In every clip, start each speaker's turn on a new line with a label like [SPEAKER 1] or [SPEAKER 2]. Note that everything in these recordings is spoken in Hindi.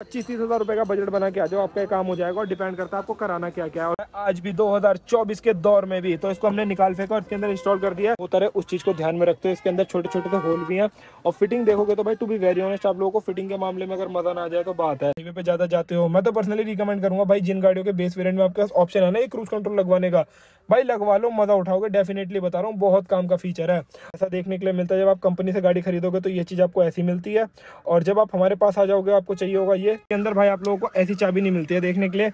[SPEAKER 1] पच्चीस तीस हज़ार रुपए का बजट बना के आ जाओ, आपका काम हो जाएगा और डिपेंड करता है आपको कराना क्या क्या है। और आज भी 2024 के दौर में भी तो इसको हमने निकाल फेंका और इसके अंदर इंस्टॉल कर दिया होता है उस चीज़ को ध्यान में रखते हो इसके अंदर छोटे छोटे तो होल भी हैं। और फिटिंग देखोगे तो भाई टू बी वेरी ऑनेस्ट आप लोगों को फिटिंग के मामले में अगर मज़ा ना जाए तो बात है। पे ज़्यादा जाते हो, मैं तो पर्सनली रिकमेंड करूँगा भाई, जिन गाड़ियों के बेस वेरियंट में आपके पास ऑप्शन है ना, एक क्रूज कंट्रोल लगवाने का, भाई लगवा लो, मज़ा उठाओगे डेफिनेटली बता रहा हूँ, बहुत काम का फीचर है। ऐसा देखने के लिए मिलता है, जब आप कंपनी से गाड़ी खरीदोगे तो ये चीज़ आपको ऐसी मिलती है। और जब आप हमारे पास आ जाओगे, आपको चाहिए होगा ये के अंदर भाई आप लोगों को ऐसी चाबी नहीं मिलती है देखने के लिए।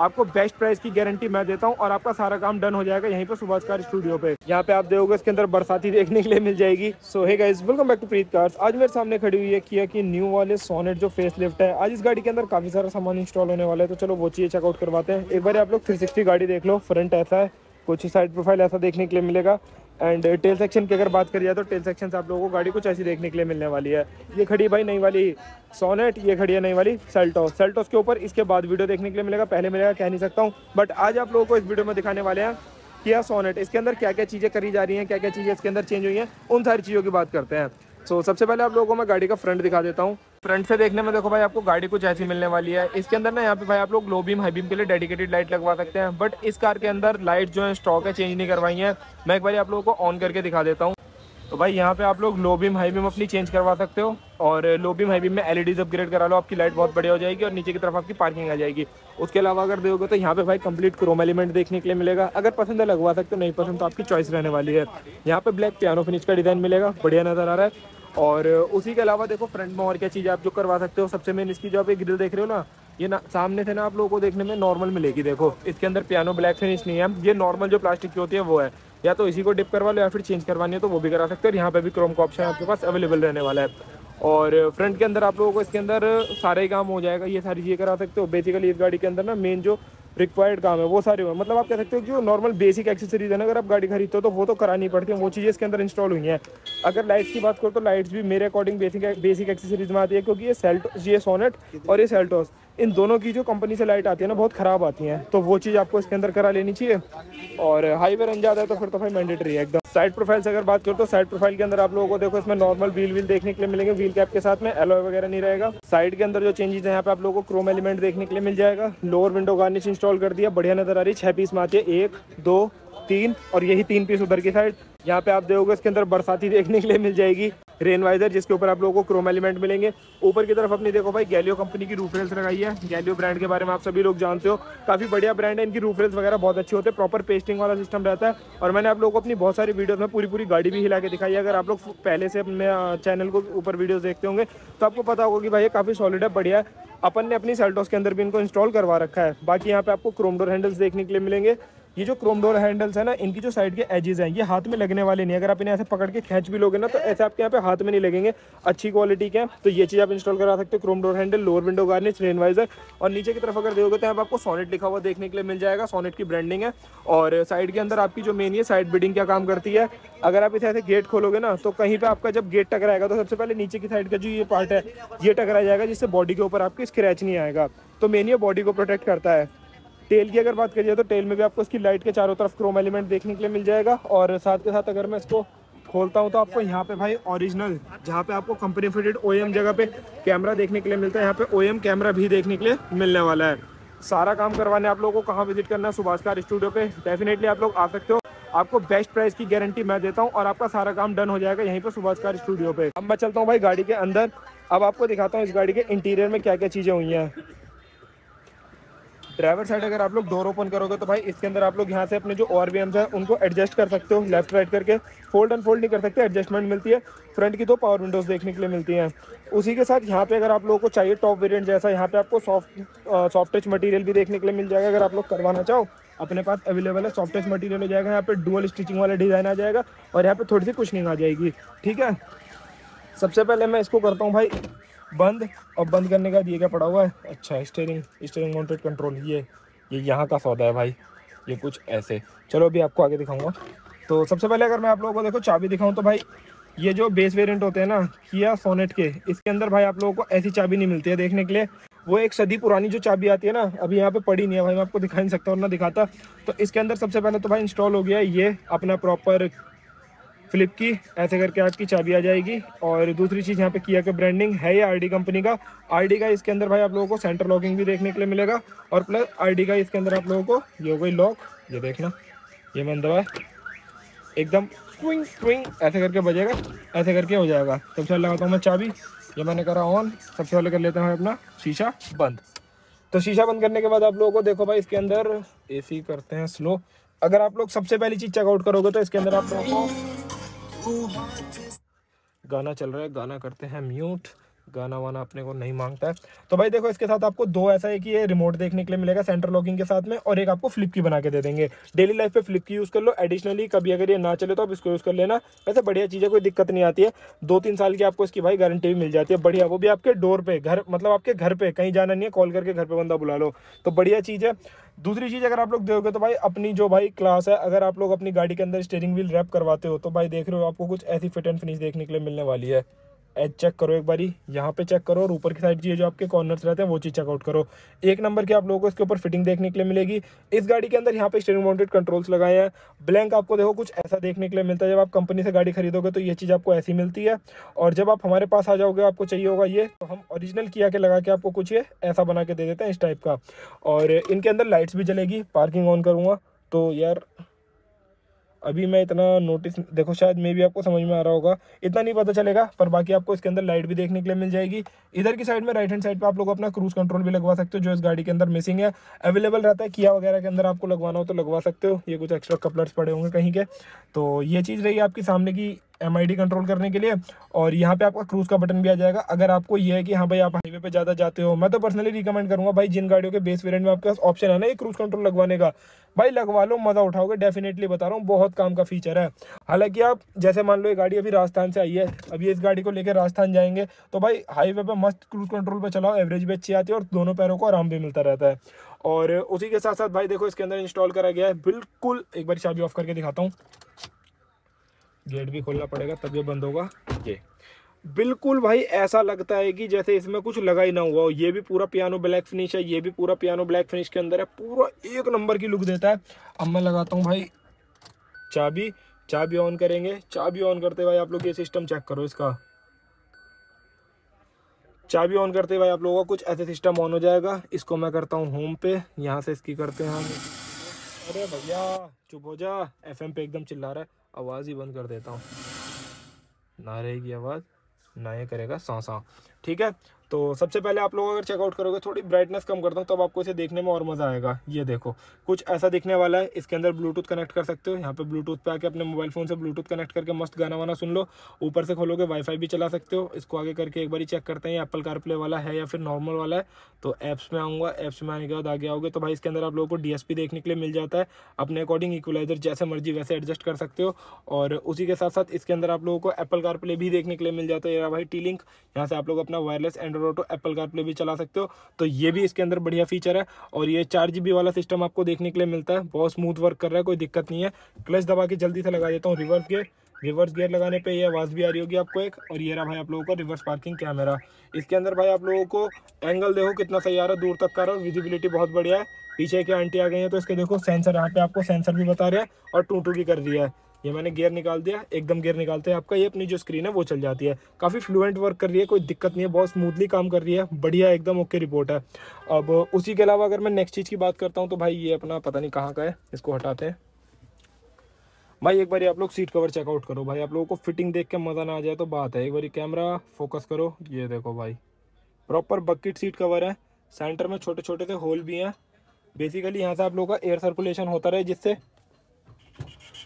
[SPEAKER 1] आपको बेस्ट प्राइस की गारंटी मैं देता हूँ और आपका सारा काम डन हो जाएगा यहीं पर सुभाष कार स्टूडियो पे। यहाँ पे आप देखोगे इसके अंदर बरसाती देखने के लिए मिल जाएगी। So hey guys welcome back to Preet cars आज मेरे सामने खड़ी हुई है किया की न्यू वाले सोनेट जो फेस लिफ्ट है। आज इस गाड़ी के अंदर काफ़ी सारा सामान इंस्टॉल होने वाला है। तो चलो वो चीज़ चेकआउट करवाते हैं। एक बार आप लोग थ्री गाड़ी देख लो। फ्रंट ऐसा है, कुछ साइड प्रोफ़ाइल ऐसा देखने के लिए मिलेगा। एंड टेल सेक्शन की अगर बात करी जाए तो टेल सेक्शन से आप लोगों को गाड़ी कुछ ऐसी देखने के लिए मिलने वाली है। ये खड़ी भाई नई वाली सोनेट ये खड़ी है नई वाली सेल्टो सेल्टोस के ऊपर इसके बाद वीडियो देखने के लिए मिलेगा, पहले मिलेगा, कह नहीं सकता हूँ। बट आज आप लोगों को इस वीडियो में दिखाने वाले हैं किया सोनेट इसके अंदर क्या क्या चीज़ें करी जा रही हैं क्या क्या चीज़ें इसके अंदर चेंज हुई हैं, उन सारी चीज़ों की बात करते हैं। सो so, सबसे पहले आप लोगों को मैं गाड़ी का फ्रंट दिखा देता हूँ। फ्रंट से देखने में देखो भाई आपको गाड़ी कुछ ऐसी मिलने वाली है। इसके अंदर ना यहाँ पे भाई आप लोग लो बीम हाई बीम के लिए डेडिकेटेड लाइट लगवा सकते हैं। बट इस कार के अंदर लाइट जो है स्टॉक है चेंज नहीं करवाई है। मैं एक बार आप लोगों को ऑन करके दिखा देता हूँ। तो भाई यहाँ पे आप लोग लो बीम, हाई बीम अपनी चेंज करवा सकते हो और लो बीम, हाई बीम में एलईडीज अपग्रेड करा लो, आपकी लाइट बहुत बढ़िया हो जाएगी और नीचे की तरफ़ आपकी पार्किंग आ जाएगी। उसके अलावा अगर देखोगे तो यहाँ पे भाई कंप्लीट क्रोम एलिमेंट देखने के लिए मिलेगा। अगर पसंद है लगवा सकते हो, नहीं पसंद तो आपकी चॉइस रहने वाली है। यहाँ पे ब्लैक पियानो फिनिश का डिज़ाइन मिलेगा, बढ़िया नज़र आ रहा है। और उसी के अलावा देखो फ्रंट में और क्या चीज़ आप जो करवा सकते हो, सबसे मेन इसकी जो आप ग्रिल देख रहे हो ना, ये ना, सामने से ना आप लोगों को देखने में नॉर्मल मिलेगी, देखो। इसके अंदर पियानो ब्लैक फिनिश नहीं है। ये नॉर्मल जो प्लास्टिक की होती है, वो है। या तो इसी को डिप करवा लो या फिर चेंज करवानी है तो वो भी करा सकते हो। और यहाँ पे भी क्रोम का ऑप्शन आपके पास अवेलेबल रहने वाला है। और फ्रंट के अंदर आप लोगों को इसके अंदर सारे काम हो जाएगा, ये सारी चीज़ें करा सकते हो। बेसिकली इस गाड़ी के अंदर ना मेन जो रिक्वायर्ड काम है, वो सारे हुए मतलब आप कह सकते हो जो नॉर्मल बेसिक एक्सेसरीज है ना, अगर आप गाड़ी खरीदते हो तो वो तो करानी पड़ती है, वो चीज़ें इसके अंदर इंस्टॉल हुई हैं। अगर लाइट्स की बात करो तो लाइट्स भी मेरे अकॉर्डिंग बेसिक बेसिक एक्सेसरीज में आती है, क्योंकि ये सेल्ट ये सोनेट और ये सेल्टोस इन दोनों की जो कंपनी से लाइट आती है ना, बहुत ख़राब आती हैं। तो वो चीज़ आपको इसके अंदर करा लेनी चाहिए। और हाईवे रन जाता है तो फिर तो भाई मैंडेटरी है, एकदम। साइड प्रोफ़ाइल से अगर बात करो तो साइड प्रोफ़ाइल के अंदर आप लोगों को देखो, इसमें नॉर्मल व्हील व्हील देखने के लिए मिलेंगे। व्हील कैप के साथ में एलोए वगैरह नहीं रहेगा। साइड के अंदर जो चेंजेस है, यहाँ पे आप लोगों को क्रोम एलिमेंट देखने के लिए मिल जाएगा। लोअर विंडो गार्निश इंस्टॉल कर दिया। बढ़िया नज़र आ रही छह पीस में आती है। एक, दो, तीन और यही तीन पीस उधर की साइड यहाँ पे आप देखोगे इसके अंदर बरसाती देखने के लिए मिल जाएगी रेन वाइजर जिसके ऊपर आप लोगों को क्रोम एलिमेंट मिलेंगे। ऊपर की तरफ़ अपनी देखो भाई गैलियो कंपनी की रूफ रेल्स लगाई है। गैलियो ब्रांड के बारे में आप सभी लोग जानते हो। काफ़ी बढ़िया ब्रांड है, इनकी रूफ रेल्स वगैरह बहुत अच्छी होते हैं प्रॉपर पेस्टिंग वाला सिस्टम रहता है। और मैंने आप लोगों को अपनी बहुत सारी वीडियोज़ में पूरी पूरी गाड़ी भी हिला के दिखाई है। अगर आप लोग पहले से अपने चैनल को ऊपर वीडियो देखते होंगे तो आपको पता होगा कि भाई ये काफ़ी सॉलिड है, बढ़िया है। अपन ने अपनी सेल्टोस के अंदर भी इनको इंस्टॉल करवा रखा है। बाकी यहाँ पे आपको क्रोमडोर हैंडल्स देखने के लिए मिलेंगे। ये जो क्रोमडोर हैंडल्स है ना, इनकी जो साइड के एजेस हैं, ये हाथ में लगने वाले नहीं अगर आप इन्हें ऐसे पकड़ के खींच भी लोगे ना तो ऐसे आपके यहाँ पे हाथ में नहीं लगेंगे। अच्छी क्वालिटी के तो ये चीज़ आप इंस्टॉल करा सकते हो। Chrome door handle lower window garnish rain visor और नीचे की तरफ़ अगर देखोगे तो यहाँ आपको सोनेट लिखा हुआ देखने के लिए मिल जाएगा। सोनेट की ब्रांडिंग है। और साइड के अंदर आपकी जो मेन है साइड बिडिंग क्या काम करती है, अगर आप इसे ऐसे गेट खोलोगे ना तो कहीं पर आपका जब गेट टकराएगा तो सबसे पहले नीचे की साइड का जो ये पार्ट है, ये टकरा जाएगा, जिससे बॉडी के ऊपर आपकी स्क्रैच नहीं आएगा। तो मेन ये बॉडी को प्रोटेक्ट करता है। टेल की अगर बात करिए तो टेल में भी आपको इसकी लाइट के चारों तरफ़ क्रोम एलिमेंट देखने के लिए मिल जाएगा और साथ के साथ अगर मैं इसको खोलता हूँ तो आपको यहाँ पे भाई ओरिजिनल जहाँ पे आपको कंपनी फिटेड ओएम जगह पे कैमरा देखने के लिए मिलता है। यहाँ पे ओएम कैमरा भी देखने के लिए मिलने वाला है। सारा काम करवाने आप लोगों को कहाँ विज़िट करना है, सुभाष कार स्टूडियो पे। डेफिनेटली आप लोग आ सकते हो। आपको बेस्ट प्राइस की गारंटी मैं देता हूँ और आपका सारा काम डन हो जाएगा यहीं पर सुभाष कार स्टूडियो पे। अब मैं चलता हूँ भाई गाड़ी के अंदर। अब आपको दिखाता हूँ इस गाड़ी के इंटीरियर में क्या क्या चीज़ें हुई हैं। ड्राइवर साइड अगर आप लोग डोर ओपन करोगे तो भाई इसके अंदर आप लोग यहाँ से अपने जो और वी है, उनको एडजस्ट कर सकते हो लेफ़्ट राइट करके। फोल्ड एंड फोल्ड नहीं कर सकते एडजस्टमेंट मिलती है। फ्रंट की दो पावर विंडोज़ देखने के लिए मिलती हैं। उसी के साथ यहाँ पे अगर आप लोगों को चाहिए टॉप वेरियंट जैसा, यहाँ पे आपको सॉफ्ट सॉफ्ट टच मटीरियल भी देखने के लिए मिल जाएगा, अगर आप लोग करवाना चाहो। अपने पास अवेलेबल है सॉफ्ट टच मटीरियल हो जाएगा, यहाँ पे डुअल स्टिचिंग वाला डिज़ाइन आ जाएगा, और यहाँ पे थोड़ी सी कुछ आ जाएगी। ठीक है? सबसे पहले मैं इसको करता हूँ भाई। बंद। और बंद करने का ये क्या पड़ा हुआ है? अच्छा स्टेयरिंग स्टेयरिंग माउंटेड कंट्रोल ये ये यहाँ का सौदा है भाई। ये कुछ ऐसे। चलो अभी आपको आगे दिखाऊँगा। तो सबसे पहले अगर मैं आप लोगों को देखो, चाबी दिखाऊँ तो भाई, ये जो बेस वेरिएंट होते हैं ना किया सोनेट के, इसके अंदर भाई आप लोगों को ऐसी चाबी नहीं मिलती है देखने के लिए। वो एक सदी पुरानी जो चाबी आती है ना, अभी यहाँ पे पड़ी नहीं है भाई, मैं आपको दिखा नहीं सकता और ना दिखाता। तो इसके अंदर सबसे पहले तो भाई इंस्टॉल हो गया ये, अपना प्रॉपर फ्लिप की, ऐसे करके आपकी चाबी आ जाएगी। और दूसरी चीज़ यहाँ पे किया का ब्रांडिंग है ये आरडी कंपनी का। आरडी का इसके अंदर भाई आप लोगों को सेंटर लॉकिंग भी देखने के लिए मिलेगा। और प्लस आरडी का इसके अंदर आप लोगों को ये हो गई लॉक ये देखना, ये मैंने दबा एकदम ट्विंग ट्विंग ऐसे करके बजेगा, ऐसे करके हो जाएगा। सबसे पहले लगाता हूँ मैं चाबी। ये मैंने करा ऑन सबसे पहले कर लेता हूँ अपना शीशा बंद। तो शीशा बंद करने के बाद आप लोगों को देखो भाई, इसके अंदर एसी करते हैं स्लो अगर आप लोग सबसे पहली चीज़ चेकआउट करोगे तो इसके अंदर आप लोगों को गाना चल रहा है गाना करते हैं म्यूट। गाना वाना अपने को नहीं माँगता है। तो भाई देखो, इसके साथ आपको दो ऐसा है कि ये रिमोट देखने के लिए मिलेगा सेंटर लॉकिंग के साथ में, और एक आपको फ्लिप की बना के दे देंगे। डेली लाइफ पे फ्लिप की यूज़ कर लो। एडिशनली कभी अगर ये ना चले तो आप इसको यूज़ कर लेना। वैसे बढ़िया चीज़ है कोई दिक्कत नहीं आती है। दो तीन साल की आपको इसकी भाई गारंटी भी मिल जाती है। बढ़िया, वो भी आपके डोर पर घर मतलब आपके घर पर कहीं जाना नहीं है कॉल करके घर पर बंदा बुला लो। तो बढ़िया चीज़ है। दूसरी चीज़, अगर आप लोग देखोगे तो भाई अपनी जो भाई क्लास है, अगर आप लोग अपनी गाड़ी के अंदर स्टेयरिंग व्हील रैप करवाते हो तो भाई देख रहे हो आपको कुछ ऐसी फिट एंड फिनिश देखने के लिए मिलने वाली है। एज चेक करो एक बारी। यहाँ पे चेक करो और ऊपर की साइड जो आपके कॉर्नर्स रहते हैं, वो चीज़ चेकआउट करो। एक नंबर की आप लोगों को इसके ऊपर फिटिंग देखने के लिए मिलेगी। इस गाड़ी के अंदर यहाँ पे स्टेरिंग माउंटेड कंट्रोल्स लगाए हैं। ब्लैंक आपको देखो, कुछ ऐसा देखने के लिए मिलता है। जब आप कंपनी से गाड़ी खरीदोगे तो ये चीज़ आपको ऐसी मिलती है। और जब आप हमारे पास आ जाओगे, आपको चाहिए होगा ये तो हम ओरिजिनल किया के लगा के आपको कुछ ये ऐसा बना के दे देते हैं इस टाइप का। और इनके अंदर लाइट्स भी जलेगी। पार्किंग ऑन करूँगा। तो यार अभी मैं इतना नोटिस देखो, शायद मे भी आपको समझ में आ रहा होगा। इतना नहीं पता चलेगा, पर बाकी आपको इसके अंदर लाइट भी देखने के लिए मिल जाएगी। इधर की साइड में राइट हैंड साइड पे आप लोग अपना क्रूज कंट्रोल भी लगवा सकते हो, जो इस गाड़ी के अंदर मिसिंग है। अवेलेबल रहता है, किया वगैरह के अंदर आपको लगवाना हो तो लगवा सकते हो। ये कुछ एक्स्ट्रा कपलर्स पड़े होंगे कहीं के। तो ये चीज़ रही आपकी सामने की एमआईडी कंट्रोल करने के लिए, और यहाँ पे आपका क्रूज का बटन भी आ जाएगा। अगर आपको ये है कि हाँ भाई आप हाईवे पे ज़्यादा जाते हो, मैं तो पर्सनली रिकमेंड करूँगा, भाई जिन गाड़ियों के बेस वेरिएंट में आपके पास ऑप्शन है ना, ये क्रूज कंट्रोल लगवाने का। भाई लगवा लो, मज़ा उठाओगे डेफिनेटली बता रहा हूँ, बहुत काम का फीचर है। हालाँकि आप जैसे मान लो ये गाड़ी अभी राजस्थान से आई है, अभी इस गाड़ी को लेकर राजस्थान जाएँगे तो भाई हाईवे पे मस्त क्रूज कंट्रोल पे चलाओ एवरेज भी अच्छी आती है और दोनों पैरों को आराम भी मिलता रहता है। और उसी के साथ साथ भाई देखो, इसके अंदर इंस्टॉल करा गया है, बिल्कुल एक बार चाबी ऑफ़ करके दिखाता हूँ। गेट भी खोलना पड़ेगा, तब ये बंद होगा। ये। बिल्कुल भाई, ऐसा लगता है कि जैसे इसमें कुछ लगा ही ना हुआ हो। ये भी पूरा पियानो ब्लैक फिनिश है, ये भी पूरा पियानो ब्लैक फिनिश के अंदर है, पूरा एक नंबर की लुक देता है। अब मैं लगाता हूँ भाई, चाबी चाबी ऑन करेंगे। चाबी ऑन करते भाई आप लोग ये सिस्टम चेक करो इसका। चाबी ऑन करते भाई आप लोगों का कुछ ऐसे सिस्टम ऑन हो जाएगा। इसको मैं करता हूँ होम पे, यहाँ से इसकी करते हैं अरे भैया, चुप हो जा। एफएम पे एकदम चिल्ला रहा है। आवाज़ ही बंद कर देता हूँ। ना रहेगी आवाज़। ना ये करेगा सा सौ ठीक है? तो सबसे पहले आप लोग अगर चेकआउट करोगे, थोड़ी ब्राइटनेस कम करता हूँ तब आपको इसे देखने में और मज़ा आएगा। ये देखो, कुछ ऐसा दिखने वाला है, इसके अंदर ब्लूटूथ कनेक्ट कर सकते हो। यहाँ पे ब्लूटूथ पे आके अपने मोबाइल फ़ोन से ब्लूटूथ कनेक्ट करके मस्त गाना वाना सुन लो। ऊपर से खोलोगे वाईफाई भी चला सकते हो। इसको आगे करके एक बार चेक करते हैं एप्पल कारप्ले वाला है या फिर नॉर्मल वाला है। तो ऐप्स में आऊँगा ऐप्स में आने के बाद आगे आओगे तो भाई इसके अंदर आप लोगों को डीएसपी देखने के लिए मिल जाता है। अपने अकॉर्डिंग इक्वलाइजर जैसे मर्ज़ी वैसे एडजस्ट कर सकते हो। और उसी के साथ साथ इसके अंदर आप लोगों को एप्पल कारप्ले भी देखने के लिए मिल जाता है। भाई टी लिंक यहाँ से आप लोग अपना वायरलेस एंड्रॉइड ऑटो एप्पल पे भी चला सकते हो। तो ये भी इसके अंदर बढ़िया फीचर है और ये चार जी वाला सिस्टम आपको देखने के लिए मिलता है। बहुत स्मूथ वर्क कर रहा है, कोई दिक्कत नहीं है। क्लच दबा के जल्दी से लगा देता हूँ रिवर्स गेयर रिवर्स गियर लगाने पे ये आवाज़ भी आ रही होगी आपको एक। और ये रहा भाई आप लोगों का रिवर्स पार्किंग कैमरा इसके अंदर भाई आप लोगों को एंगल देखो कितना सही आ रहा है, दूर तक का रहा विजिबिलिटी बहुत बढ़िया है। पीछे की आंटी आ गई है तो इसके देखो सेंसर यहाँ पे आपको सेंसर भी बता रहे हैं और टू टू भी कर दिया है। ये मैंने गियर निकाल दिया, एकदम गियर निकालते हैं आपका, ये अपनी जो स्क्रीन है वो चल जाती है। काफ़ी फ्लुएंट वर्क कर रही है, कोई दिक्कत नहीं है, बहुत स्मूथली काम कर रही है, बढ़िया एकदम ओके रिपोर्ट है। अब उसी के अलावा अगर मैं नेक्स्ट चीज़ की बात करता हूँ तो भाई ये अपना पता नहीं कहाँ का है, इसको हटाते हैं। भाई एक बार आप लोग सीट कवर चेकआउट करो, भाई आप लोगों को फिटिंग देख के मज़ा ना आ जाए तो बात है। एक बार कैमरा फोकस करो, ये देखो भाई। प्रॉपर बकेट सीट कवर है सेंटर में छोटे छोटे से होल भी हैं। बेसिकली यहाँ से आप लोगों का एयर सर्कुलेशन होता रहे, जिससे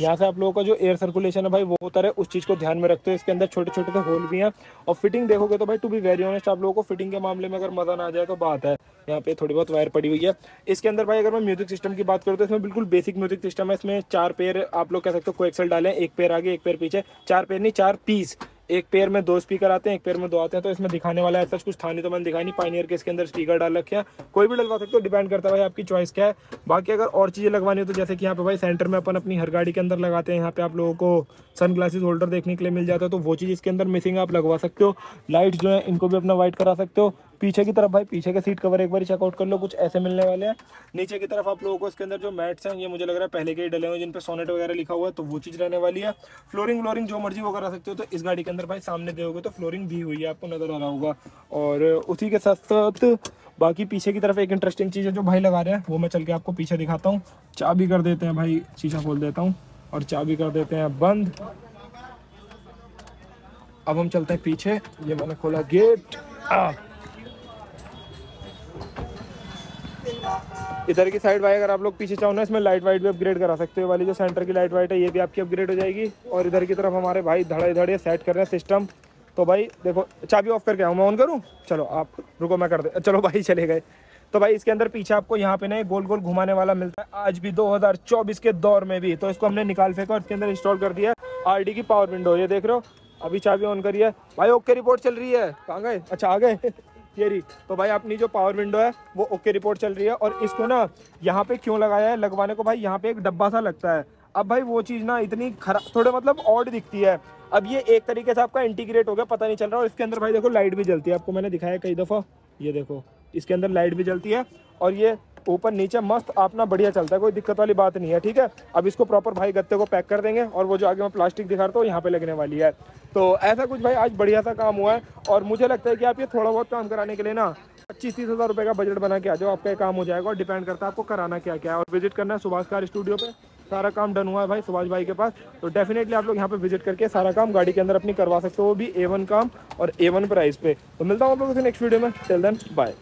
[SPEAKER 1] यहाँ से आप लोगों का जो एयर सर्कुलेशन है भाई, वो होता है। उस चीज़ को ध्यान में रखते हो इसके अंदर छोटे छोटे से होल भी हैं। और फिटिंग देखोगे तो भाई टू बी वेरी ऑनेस्ट आप लोगों को फिटिंग के मामले में अगर मज़ा ना आ जाए तो बात है। यहाँ पे थोड़ी बहुत वायर पड़ी हुई है। इसके अंदर भाई, अगर मैं म्यूज़िक सिस्टम की बात करूँ तो इसमें बिल्कुल बेसिक म्यूज़िक सिस्टम है। इसमें चार पेयर आप लोग कह सकते हो एक्सल डालें। एक पेयर आगे, एक पेयर पीछे। चार पेयर नहीं, चार पीस एक पेयर में दो स्पीकर आते हैं, एक पेयर में दो आते हैं तो इसमें दिखाने वाला है सच कुछ था नहीं तो मैंने दिखाई नहीं। पाइनियर के इसके अंदर स्पीकर डाल रखे हैं। कोई भी डलवा सकते हो डिपेंड करता है भाई आपकी चॉइस क्या है। बाकी अगर और चीज़ें लगवानी हो तो जैसे कि यहाँ पे भाई सेंटर में अपन अपनी हर गाड़ी के अंदर लगाते हैं, यहाँ पे आप लोगों को सन होल्डर देखने के लिए मिल जाता है तो वो चीज़ इसके अंदर मिसिंग आप लगवा सकते हो। लाइट जो है, इनको भी अपना वाइट करा सकते हो। पीछे की तरफ़ भाई, पीछे के सीट कवर एक बार चेकआउट कर लो, कुछ ऐसे मिलने वाले हैं। नीचे की तरफ़ आप लोगों को इसके अंदर जो मैट्स हैं, ये मुझे लग रहा है पहले के ही डले हुए जिन पे सोनेट वगैरह लिखा हुआ है तो वो चीज़ रहने वाली है। फ्लोरिंग व्लोरिंग जो मर्ज़ी वो करा सकते हो तो इस गाड़ी के अंदर भाई सामने दोगे तो फ्लोरिंग दी हुई है, आपको नज़र आ रहा होगा। और उसी के साथ साथ, बाकी पीछे की तरफ़ एक इंटरेस्टिंग चीज़ है जो भाई लगा रहे हैं, वो मैं चल के आपको पीछे दिखाता हूँ। चाबी कर देते हैं भाई, शीशा खोल देता हूँ, और चाबी कर देते हैं बंद। अब हम चलते हैं पीछे, ये मैंने खोला गेट आ इधर की साइड भाई, अगर आप लोग पीछे चाहो ना, इसमें लाइट वाइट भी अपग्रेड करा सकते हो। वाली जो सेंटर की लाइट वाइट है, ये भी आपकी अपग्रेड हो जाएगी। और इधर की तरफ़ हमारे भाई धड़े धड़े सेट कर रहे हैं सिस्टम तो भाई, देखो, चाबी ऑफ़ करके आऊँ, मैं ऑन करूँ? चलो, आप रुको, मैं कर दे चलो भाई, चले गए। तो भाई, इसके अंदर पीछे आपको यहाँ पे ना गोल गोल घुमाने वाला मिलता है। आज भी 2024 के दौर में भी। तो इसको हमने निकाल फेंका और इसके अंदर इंस्टॉल कर दिया आरडी की पावर विंडो ये देख रहे हो, अभी चाबी ऑन करी है। भाई ओके रिपोर्ट चल रही है। कहाँ गए? अच्छा आ गए। ये रही तो भाई अपनी जो पावर विंडो है, वो ओके रिपोर्ट चल रही है और इसको ना यहाँ पे क्यों लगाया है? लगवाने को भाई यहाँ पे एक डब्बा सा लगता है। अब भाई वो चीज़ ना इतनी खराब थोड़े मतलब ऑड दिखती है। अब ये एक तरीके से आपका इंटीग्रेट हो गया, पता नहीं चल रहा और इसके अंदर भाई देखो लाइट भी जलती है। आपको मैंने दिखाया कई दफ़ा। ये देखो, इसके अंदर लाइट भी जलती है और ये ऊपर नीचे मस्त अपना बढ़िया चलता है, कोई दिक्कत वाली बात नहीं है, ठीक है? अब इसको प्रॉपर भाई गत्ते को पैक कर देंगे और वो जो आगे मैं प्लास्टिक दिखा रहा हूँ यहाँ पे लगने वाली है। तो ऐसा कुछ भाई आज बढ़िया सा काम हुआ है और मुझे लगता है कि आप ये थोड़ा बहुत काम कराने के लिए ना पच्चीस तीस हज़ार रुपये का बजट बना के आ जाओ, आपका काम हो जाएगा और डिपेंड करता है आपको कराना क्या क्या है। और विज़िट करना है सुभाष कार स्टूडियो पे, सारा काम डन हुआ है भाई सुभाष भाई के पास। तो डेफिनेटली आप लोग यहाँ पे विज़िट करके सारा काम गाड़ी के अंदर अपनी करवा सकते हो, वो भी ए वन काम और ए वन प्राइस पे। तो मिलता हूँ आप लोगों से नेक्स्ट वीडियो में। Till then bye